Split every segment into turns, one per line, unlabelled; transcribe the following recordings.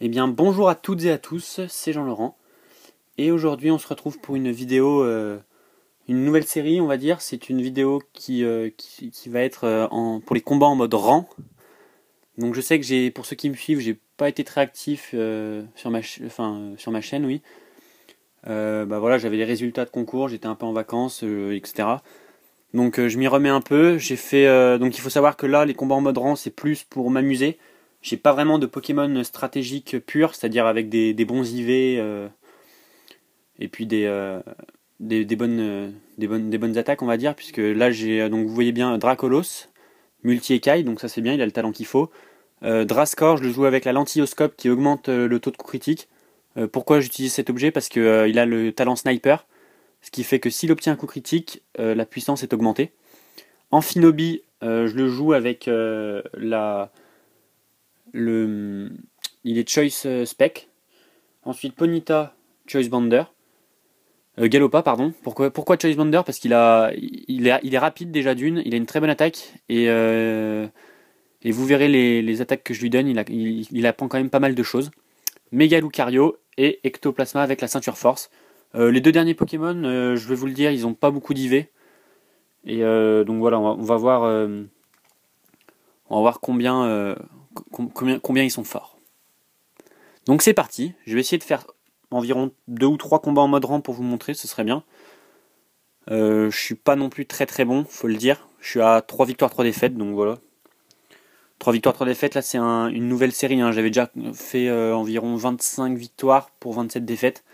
Eh bien bonjour à toutes et à tous, c'est Jean-Laurent. Et aujourd'hui on se retrouve pour une vidéo, euh, une nouvelle série on va dire. C'est une vidéo qui, euh, va être euh, pour les combats en mode rang. Donc je sais que j'ai, pour ceux qui me suivent, j'ai pas été très actif sur, ma enfin, sur ma chaîne, oui. bah voilà, j'avais les résultats de concours, j'étais un peu en vacances, etc. Donc je m'y remets un peu. J'ai fait, donc il faut savoir que là les combats en mode rang c'est plus pour m'amuser j'ai pas vraiment de Pokémon stratégique pur, c'est-à-dire avec des, bons IV euh, et puis des, euh, des, bonnes, des, bonnes, des bonnes attaques, on va dire, puisque là j'ai donc vous voyez bien Dracolos, multi-écaille, donc ça c'est bien, il a le talent qu'il faut. Euh, Drascor, je le joue avec la lentilloscope qui augmente le taux de coup critique. pourquoi j'utilise cet objet? Parce qu'il il a le talent sniper, ce qui fait que s'il obtient un coup critique, la puissance est augmentée. Amphinobi, je le joue avec la le, il est Choice euh, Spec. Ensuite, Ponita, Choice Bander. Euh, Galopa, pardon. Pourquoi, pourquoi Choice Bander? Parce qu'il a, il est, rapide déjà d'une, il a une très bonne attaque. Et, euh, vous verrez les, attaques que je lui donne, il, apprend quand même pas mal de choses. Mega Lucario et Ectoplasma avec la ceinture force. les deux derniers Pokémon, je vais vous le dire, ils n'ont pas beaucoup d'IV. Et donc voilà, on va voir, on va voir combien, combien, ils sont forts. Donc c'est parti, je vais essayer de faire environ 2 ou 3 combats en mode rang pour vous montrer, ce serait bien. Euh, je suis pas non plus très très bon, faut le dire. Je suis à 3 victoires, 3 défaites, donc voilà. 3 victoires, 3 défaites, là c'est une nouvelle série. Hein. J'avais déjà fait euh, environ 25 victoires pour 27 défaites.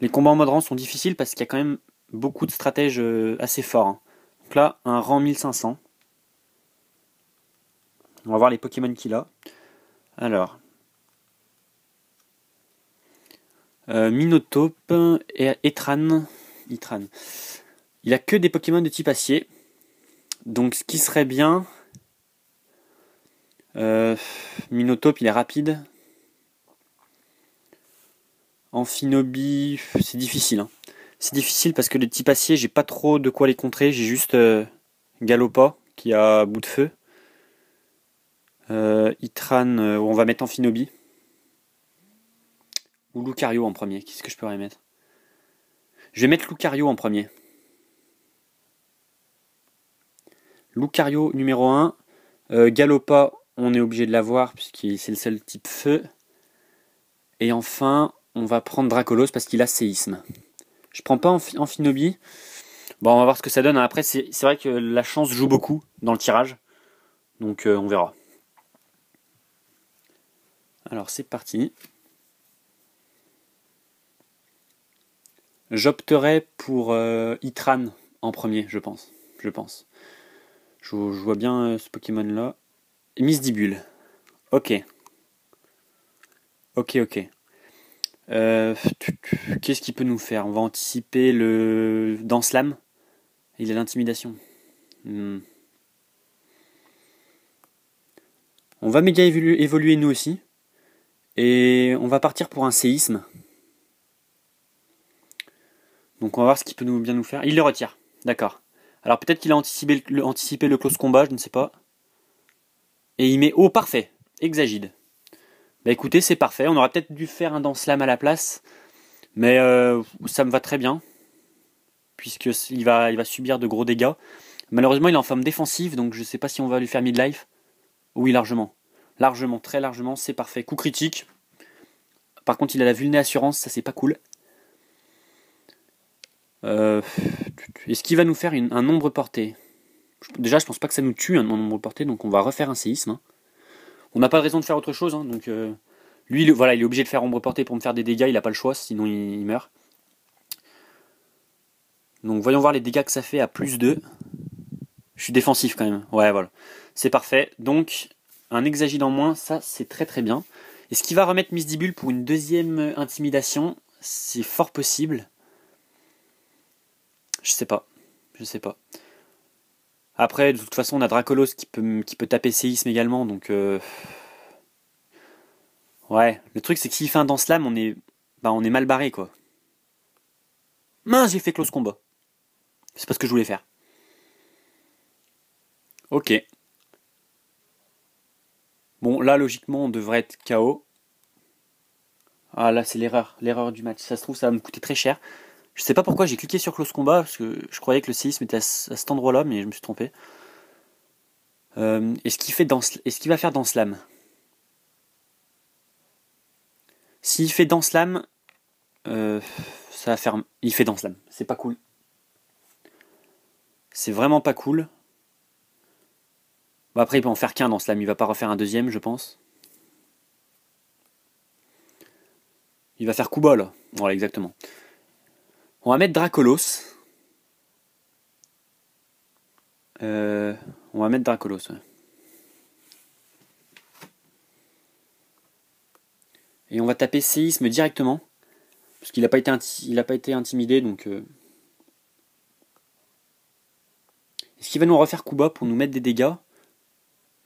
Les combats en mode rang sont difficiles parce qu'il y a quand même beaucoup de stratèges euh, assez forts. Hein. Donc là, un rang 1500. On va voir les Pokémon qu'il a. Alors. Euh, Minotope et Etran. Etran. Il a que des Pokémon de type acier. Donc ce qui serait bien. Euh, Minotope, il est rapide. Amphinobi, c'est difficile. Hein. C'est difficile parce que le type acier, j'ai pas trop de quoi les contrer. J'ai juste euh, qui a bout de feu. Euh, Itran, euh, on va mettre Amphinobi. Ou Lucario en premier. Qu'est-ce que je pourrais mettre? Je vais mettre Lucario en premier. Lucario numéro 1. Euh, Galopa, on est obligé de l'avoir puisque c'est le seul type feu. Et enfin, on va prendre Dracolos parce qu'il a séisme. Je prends pas Amphinobi. Bon, on va voir ce que ça donne. Après, c'est vrai que la chance joue beaucoup dans le tirage. Donc, on verra. Alors c'est parti. J'opterai pour euh, Itran en premier, je pense. Je pense. Je, vois bien euh, ce Pokémon là. Misdibule. Ok. Ok, ok. Euh, qu'est-ce qu'il peut nous faire? On va anticiper le. Dans Slam? Il a l'intimidation. Hmm. On va méga évoluer nous aussi. Et on va partir pour un séisme. Donc on va voir ce qu'il peut nous, bien nous faire. Il le retire. D'accord. Alors peut-être qu'il a anticipé le, close combat, je ne sais pas. Et il met oh parfait. Exagide. Bah écoutez, c'est parfait. On aurait peut-être dû faire un slam à la place. Mais euh, ça me va très bien. Puisqu'il il va subir de gros dégâts. Malheureusement, il est en forme défensive, donc je ne sais pas si on va lui faire mid-life. Oui, largement. Largement, très largement, c'est parfait. Coup critique. Par contre, il a la vulné assurance, ça c'est pas cool. Euh, est-ce qu'il va nous faire un nombre porté? Déjà, je pense pas que ça nous tue un nombre porté, donc on va refaire un séisme. Hein. On n'a pas de raison de faire autre chose, hein, donc euh, lui, voilà, il est obligé de faire ombre portée pour me faire des dégâts, il n'a pas le choix, sinon il, meurt. Donc voyons voir les dégâts que ça fait à plus 2. Je suis défensif quand même. Ouais, voilà. C'est parfait. Donc, un hexagide en moins, ça c'est très très bien. Est-ce qu'il va remettre Misdibule pour une deuxième intimidation C'est fort possible. Je sais pas. Je sais pas. Après, de toute façon, on a Dracolos qui peut, qui peut taper séisme également, donc... Euh, ouais, le truc c'est que s'il fait un dans slam, on est, bah, on est mal barré, quoi. Mince, j'ai fait close combat. C'est pas ce que je voulais faire. Ok. Bon, là, logiquement, on devrait être KO. Ah là, c'est l'erreur, l'erreur du match. Ça se trouve, ça va me coûter très cher. Je sais pas pourquoi j'ai cliqué sur close combat, parce que je croyais que le séisme était à, cet endroit-là, mais je me suis trompé. Euh, est-ce qu'il va faire dans slam? S'il fait dans slam, euh, ça va faire, il fait dans slam. C'est pas cool. C'est vraiment pas cool. Bon après, il peut en faire qu'un dans slam. Il va pas refaire un deuxième, je pense. Il va faire Kuba là. Voilà, exactement. On va mettre Dracolos. Euh, on va mettre Dracolos. Et on va taper séisme directement. Parce qu'il n'a pas, été pas été intimidé, donc... Euh. Est-ce qu'il va nous refaire Kuba pour nous mettre des dégâts?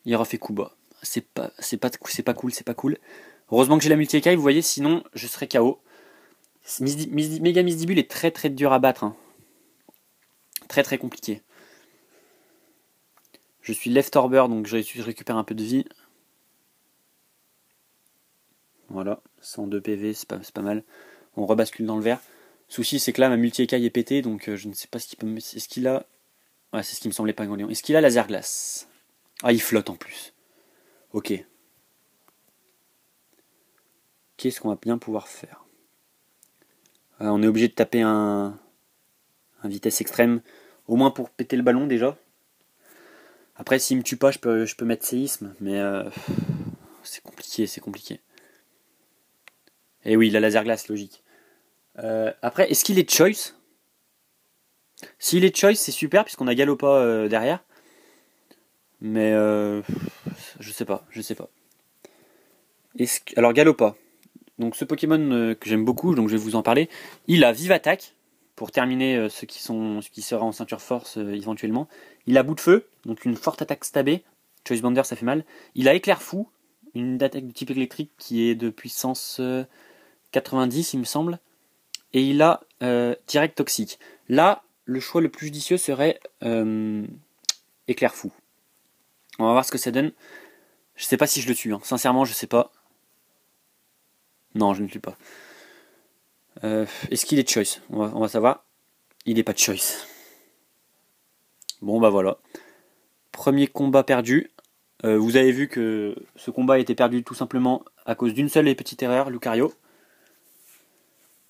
Il refait Kuba. C'est pas, c'est pas, c'est pas cool, c'est pas cool. Heureusement que j'ai la multi vous voyez, sinon je serais KO. Mega Misdibule est très très dur à battre. Hein. Très très compliqué. Je suis left orber, donc je récupère un peu de vie. Voilà, 102 PV, c'est pas, mal. On rebascule dans le vert. Souci, c'est que là, ma multi écaille est pétée, donc euh, je ne sais pas ce qu'il peut me. Est-ce qu'il a. Ouais, c'est ce qui me semblait pas grand Est-ce qu'il a laser glace? Ah, il flotte en plus. Ok. Qu'est-ce qu'on va bien pouvoir faire? Euh, On est obligé de taper un, vitesse extrême, au moins pour péter le ballon déjà. Après, s'il me tue pas, je peux, mettre séisme, mais euh, c'est compliqué, c'est compliqué. Et eh oui, la laser glace, logique. Euh, après, est-ce qu'il est choice? S'il est choice, c'est super puisqu'on a Galopa derrière. Mais euh, je sais pas, je sais pas. Alors Galopa, donc ce Pokémon que j'aime beaucoup, donc je vais vous en parler. Il a Vive Attaque pour terminer ceux qui sont, ce qui sera en ceinture force éventuellement. Il a Bout de Feu, donc une forte attaque stabée. Choice Bander, ça fait mal. Il a Éclair Fou, une attaque de type électrique qui est de puissance 90, il me semble et il a euh, direct toxique. Là, le choix le plus judicieux serait euh, éclair fou. On va voir ce que ça donne. Je sais pas si je le tue, hein. sincèrement, je sais pas. Non, je ne le tue pas. Euh, est-ce qu'il est choice? On va, savoir. Il n'est pas de choice. Bon, bah voilà. Premier combat perdu. vous avez vu que ce combat a été perdu tout simplement à cause d'une seule et petite erreur, Lucario.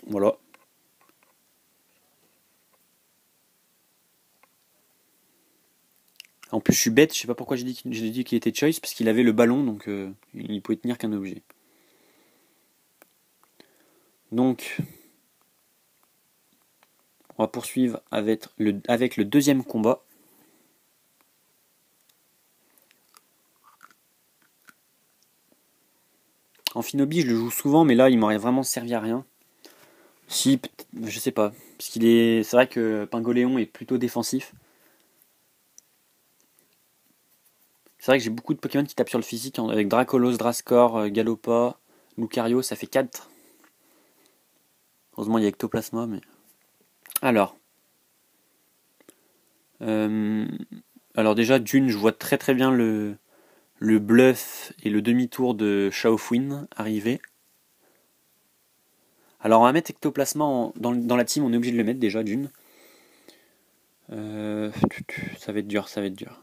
Voilà. En plus, je suis bête, je sais pas pourquoi j'ai dit qu'il était choice, parce qu'il avait le ballon, donc euh, il pouvait tenir qu'un objet. Donc, on va poursuivre avec le, deuxième combat. En Finobi, je le joue souvent, mais là, il m'aurait vraiment servi à rien. Si, je sais pas. Parce qu'il est. C'est vrai que Pingoléon est plutôt défensif. C'est vrai que j'ai beaucoup de Pokémon qui tapent sur le physique, avec Dracolos, Drascor, euh, Galopa, Lucario, ça fait 4. Heureusement il y a Ectoplasma, mais... Alors. Euh, alors déjà, d'une, je vois très très bien le, le bluff et le demi-tour de Shaofuin arriver. Alors on va mettre Ectoplasma dans, la team, on est obligé de le mettre déjà d'une. Euh, ça va être dur, ça va être dur.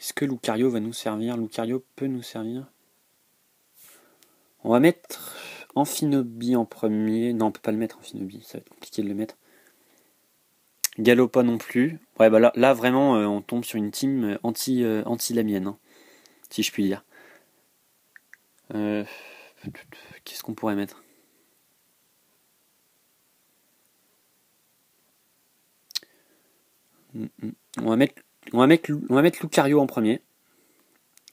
Est-ce que Lucario va nous servir? Lucario peut nous servir? On va mettre Amphinobi en premier. Non, on peut pas le mettre Amphinobi, ça va être compliqué de le mettre. Galopa non plus. Ouais, bah là, là vraiment, euh, on tombe sur une team euh, anti, euh, hein, si je puis dire. Qu'est-ce qu'on pourrait mettre? Mm, mm. On va mettre on va, mettre, Lucario en premier,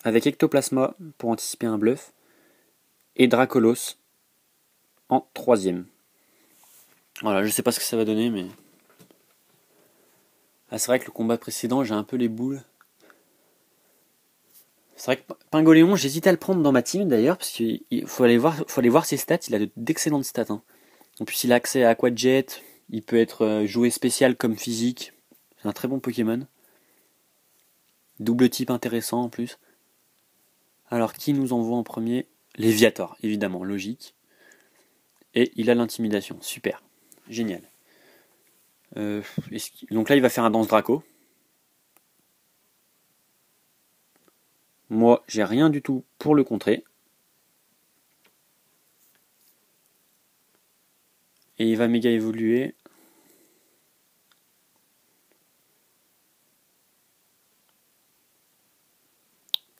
avec Ectoplasma pour anticiper un bluff, et Dracolos en troisième. Voilà, je sais pas ce que ça va donner, mais. Ah, c'est vrai que le combat précédent, j'ai un peu les boules. C'est vrai que Pingoléon, j'hésite à le prendre dans ma team d'ailleurs, parce qu'il faut aller, voir, faut aller voir ses stats, il a d'excellentes stats. Hein. En plus, il a accès à Aquajet, il peut être euh, joué spécial comme physique. C'est un très bon Pokémon. Double type intéressant en plus. Alors, qui nous envoie en premier? Léviator, évidemment, logique. Et il a l'intimidation. Super. Génial. Euh, donc là, il va faire un danse Draco. Moi, j'ai rien du tout pour le contrer. Et il va méga évoluer.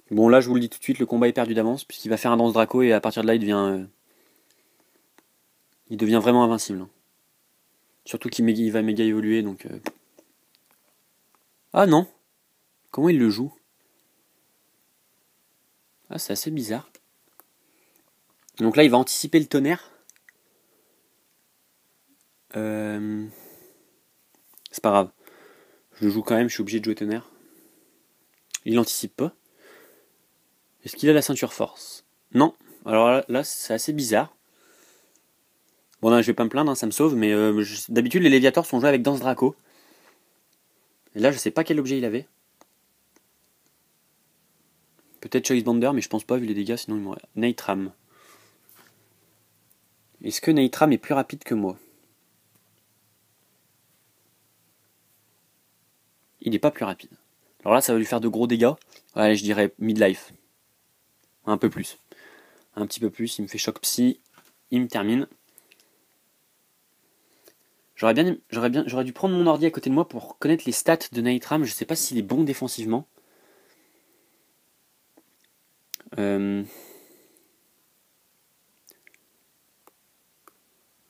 Bon là je vous le dis tout de suite, le combat est perdu d'avance puisqu'il va faire un danse Draco et à partir de là il devient euh, il devient vraiment invincible. Hein. Surtout qu'il va méga évoluer donc euh. Ah non. Comment il le joue? Ah c'est assez bizarre. Donc là il va anticiper le tonnerre. Euh, c'est pas grave. Je le joue quand même, je suis obligé de jouer tonnerre. Il n'anticipe pas. Est-ce qu'il a la ceinture force? Non. Alors là, c'est assez bizarre. Bon, je vais pas me plaindre, hein, ça me sauve, mais euh, d'habitude, les Léviators sont joués avec Danse Draco. Et là, je sais pas quel objet il avait. Peut-être Choice Bander, mais je pense pas, vu les dégâts, sinon il m'aurait. Est-ce que Nightram est plus rapide que moi? Il n'est pas plus rapide. Alors là, ça va lui faire de gros dégâts. Ouais, je dirais midlife. Un peu plus. Un petit peu plus. Il me fait choc psy. Il me termine. J'aurais bien, bien, dû prendre mon ordi à côté de moi pour connaître les stats de Nightram. Je sais pas s'il est bon défensivement. Euh...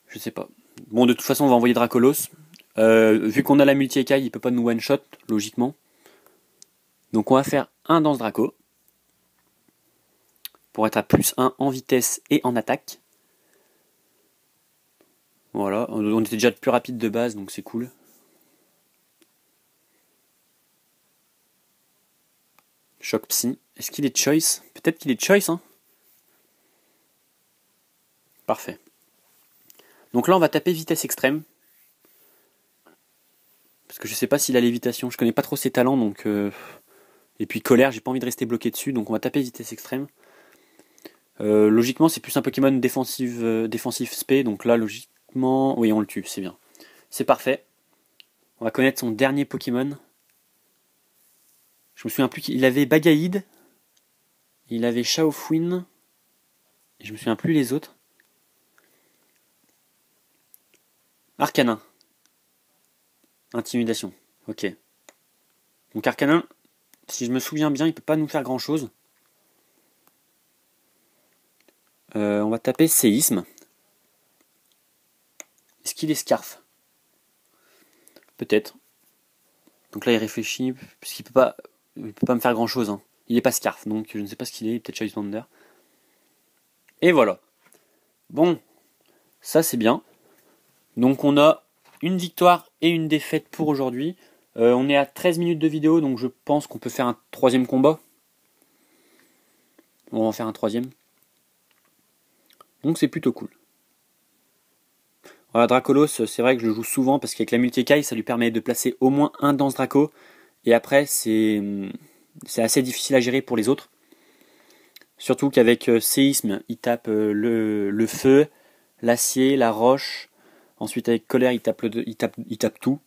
Je sais pas. Bon, de toute façon, on va envoyer Dracolos. Euh, vu qu'on a la multi-écaille, il peut pas nous one-shot, logiquement. Donc on va faire un danse Draco. Pour être à plus 1 en vitesse et en attaque. Voilà, on était déjà plus rapide de base, donc c'est cool. Choc Psy. Est-ce qu'il est choice? Peut-être qu'il est choice, hein Parfait. Donc là, on va taper vitesse extrême. Parce que je sais pas s'il a lévitation. Je connais pas trop ses talents, donc. Euh, et puis colère, j'ai pas envie de rester bloqué dessus, donc on va taper vitesse extrême. Euh, logiquement, c'est plus un Pokémon défensif, euh, défensif spé, donc là, logiquement, oui, on le tue, c'est bien. C'est parfait. On va connaître son dernier Pokémon. Je me souviens plus qu'il avait Bagaïd, il avait Shaofuin, et je me souviens plus les autres. Arcanin. Intimidation. Ok. Donc Arcanin, si je me souviens bien, il peut pas nous faire grand chose. Euh, on va taper séisme. Est-ce qu'il est scarf Peut-être. Donc là il réfléchit, puisqu'il peut pas. Peut pas me faire grand chose. Hein. Il est pas scarf, donc je ne sais pas ce qu'il est, peut-être Choice Wonder. Et voilà. Bon, ça c'est bien. Donc on a une victoire et une défaite pour aujourd'hui. Euh, on est à 13 minutes de vidéo, donc je pense qu'on peut faire un troisième combat. On va en faire un troisième. Donc c'est plutôt cool. Voilà, Dracolos, c'est vrai que je le joue souvent parce qu'avec la multi ça lui permet de placer au moins un Danse Draco. Et après, c'est assez difficile à gérer pour les autres. Surtout qu'avec euh, Séisme, il tape euh, le, le feu, l'acier, la roche, Ensuite, avec colère, il tape, il tape, il tape tout.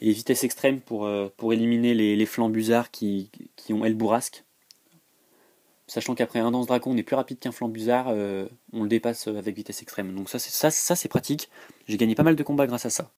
Et vitesse extrême pour, euh, pour éliminer les, les flambusards qui, qui ont El Bourrasque. Sachant qu'après un danse dracon, on est plus rapide qu'un flambusard, euh, on le dépasse avec vitesse extrême. Donc ça, ça, ça, c'est pratique. J'ai gagné pas mal de combats grâce à ça.